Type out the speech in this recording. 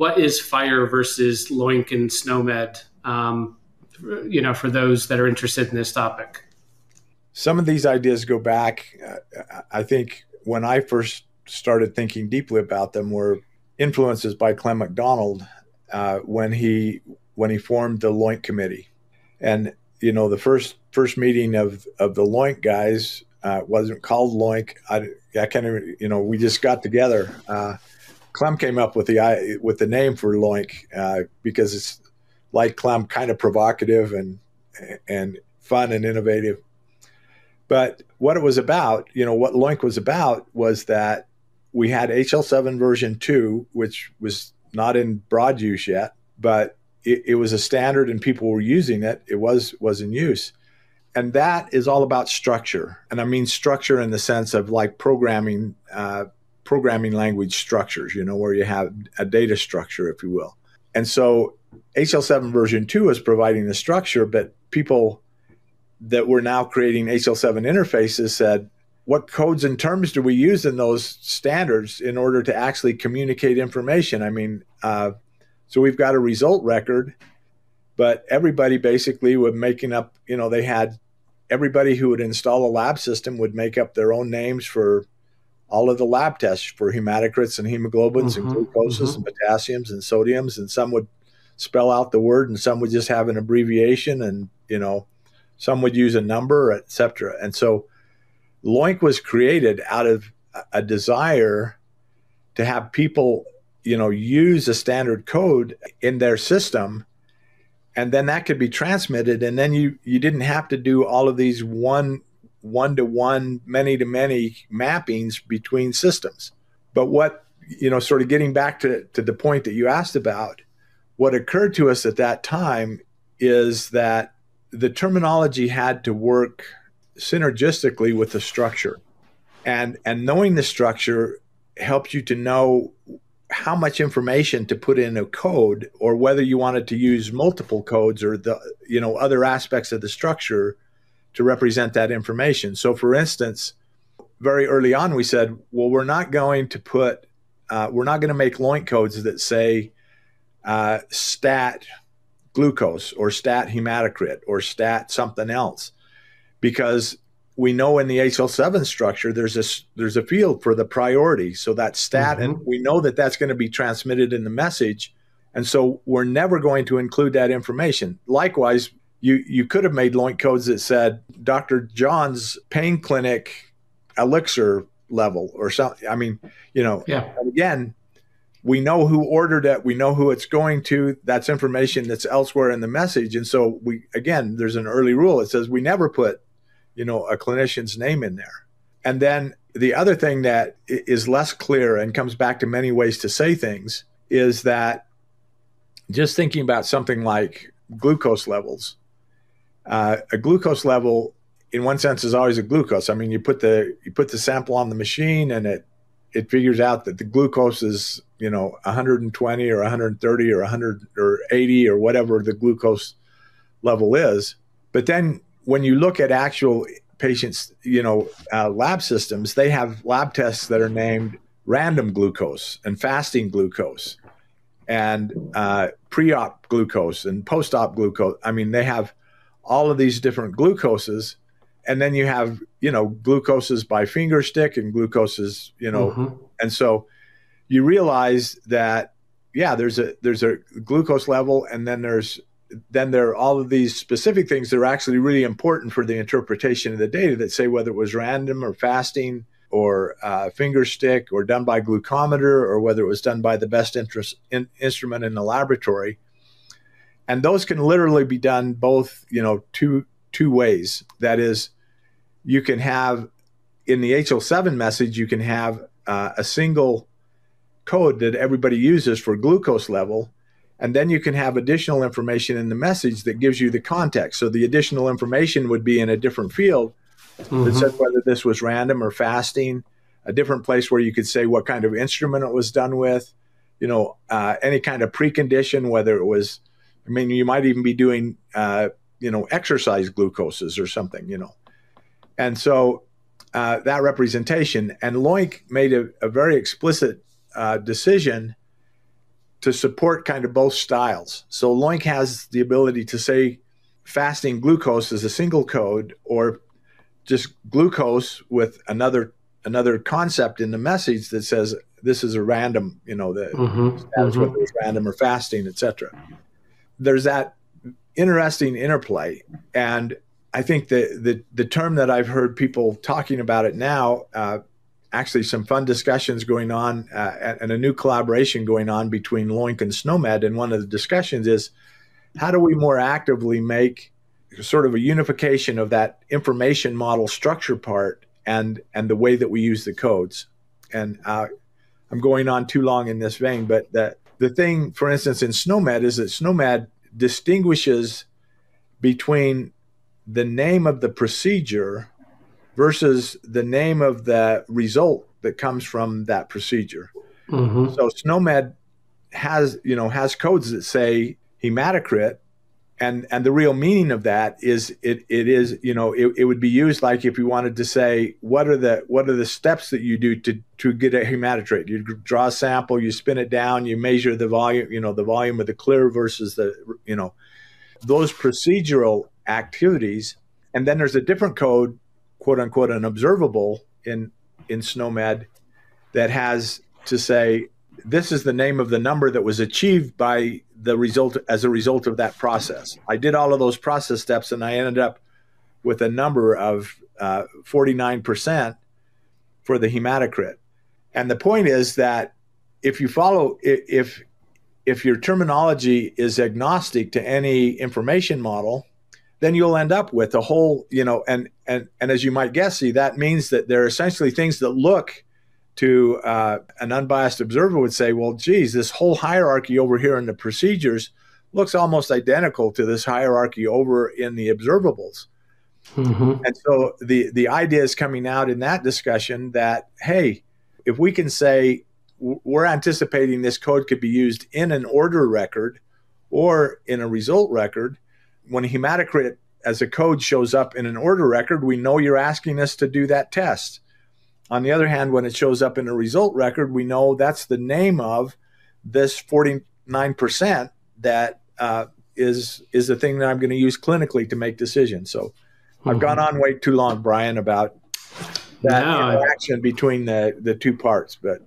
what is FHIR versus LOINC and SNOMED? Um, you know, for those that are interested in this topic. Some of these ideas go back. Uh, I think when I first started thinking deeply about them were influences by Clem McDonald uh, when he when he formed the LOINC committee, and you know the first first meeting of of the LOINC guys uh, wasn't called LOINC. I, I can't even you know we just got together. Uh, Clem came up with the with the name for LOINC uh, because it's like Clem, kind of provocative and and fun and innovative. But what it was about, you know, what LOINC was about was that we had HL7 version 2, which was not in broad use yet, but it, it, was a standard and people were using it. It was was in use. And that is all about structure. And I mean structure in the sense of like programming uh, programming language structures, you know, where you have a data structure, if you will. And so HL7 version 2 is providing the structure, but people that were now creating HL7 interfaces said, what codes and terms do we use in those standards in order to actually communicate information? I mean, uh, so we've got a result record, but everybody basically would making up, you know, they had everybody who would install a lab system would make up their own names for all of the lab tests for hematocrits and hemoglobins mm-hmm, and glucoses mm-hmm. and potassiums and sodiums, and some would spell out the word and some would just have an abbreviation and, you know, some would use a number, etc. And so LOINC was created out of a desire to have people, you know, use a standard code in their system and then that could be transmitted and then you you didn't have to do all of these one one to one many to many mappings between systems but what you know sort of getting back to, to the point that you asked about what occurred to us at that time is that the terminology had to work synergistically with the structure. And, and knowing the structure helps you to know how much information to put in a code or whether you wanted to use multiple codes or the you know other aspects of the structure to represent that information. So for instance very early on we said well we're not going to put uh, we're not going to make LOINC codes that say uh, stat glucose or stat hematocrit or stat something else. Because we know in the HL7 structure there's a there's a field for the priority. So that stat mm-hmm. and we know that that's going to be transmitted in the message. And so we're never going to include that information. Likewise you you could have made LOINC codes that said Dr. John's pain clinic elixir level or something I mean you know yeah. again we know who ordered it we know who it's going to that's information that's elsewhere in the message and so we again there's an early rule it says we never put you know a clinician's name in there and then the other thing that is less clear and comes back to many ways to say things is that just thinking about something like glucose levels uh, a glucose level in one sense is always a glucose. I mean you put the you put the sample on the machine and it it figures out that the glucose is you know 120 or 130 or 100 or 80 or whatever the glucose level is. But then when you look at actual patients you know uh, lab systems they have lab tests that are named random glucose and fasting glucose and uh, pre-op glucose and post-op glucose. I mean they have all of these different glucoses and then you have you know glucoses by finger stick and glucoses you know mm-hmm. and so you realize that yeah there's a there's a glucose level and then there's then there are all of these specific things that are actually really important for the interpretation of the data that say whether it was random or fasting or uh, finger stick or done by glucometer or whether it was done by the best interest in, instrument in the laboratory and those can literally be done both you know two two ways that is you can have in the hl7 message you can have uh, a single code that everybody uses for glucose level. And then you can have additional information in the message that gives you the context. So the additional information would be in a different field mm-hmm. that said whether this was random or fasting, a different place where you could say what kind of instrument it was done with, you know, uh, any kind of precondition, whether it was, I mean, you might even be doing, uh, you know, exercise glucoses or something, you know. And so uh, that representation, and LOINC made a, a very explicit uh, decision to support kind of both styles. So LOINC has the ability to say fasting glucose is a single code or just glucose with another another concept in the message that says this is a random, you know, the mm-hmm, status mm-hmm. whether it's random or fasting, etc. There's that interesting interplay, and I think the the the term that I've heard people talking about it now, uh, actually some fun discussions going on uh, and a new collaboration going on between LOINC and SNOMED. And one of the discussions is how do we more actively make sort of a unification of that information model structure part and and the way that we use the codes. And uh, I'm going on too long in this vein, but the the thing, for instance, in SNOMED is that SNOMED distinguishes between the name of the procedure versus the name of the result that comes from that procedure. Mm-hmm. So SNOMED has, you know, has codes that say hematocrit, and and the real meaning of that is it it is you know it, it would be used like if you wanted to say what are the what are the steps that you do to to get a hematocrit you draw a sample you spin it down you measure the volume you know the volume of the clear versus the you know those procedural activities. And then there's a different code quote unquote an observable in in SNOMED that has to say this is the name of the number that was achieved by the result as a result of that process. I did all of those process steps and I ended up with a number of uh, 49% for the hematocrit. And the point is that if you follow if if your terminology is agnostic to any information model, then you'll end up with a whole, you know, and and and as you might guess, see that means that there are essentially things that look to uh, an unbiased observer would say, well, geez, this whole hierarchy over here in the procedures looks almost identical to this hierarchy over in the observables. Mm-hmm. And so the the idea is coming out in that discussion that hey, if we can say we're anticipating this code could be used in an order record or in a result record, when hematocrit as a code shows up in an order record, we know you're asking us to do that test. On the other hand, when it shows up in a result record, we know that's the name of this 49% that uh, is is the thing that I'm going to use clinically to make decisions. So mm-hmm. I've gone on way too long, Brian, about that no, interaction between the, the two parts. But